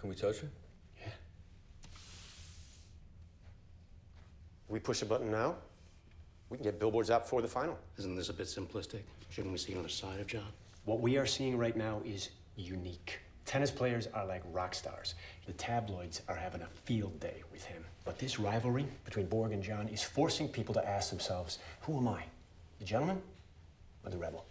Can we touch it? Yeah. We push a button now, we can get billboards out before the final. Isn't this a bit simplistic? Shouldn't we see another side of John? What we are seeing right now is unique. Tennis players are like rock stars. The tabloids are having a field day with him. But this rivalry between Borg and John is forcing people to ask themselves, who am I? The gentleman or the rebel?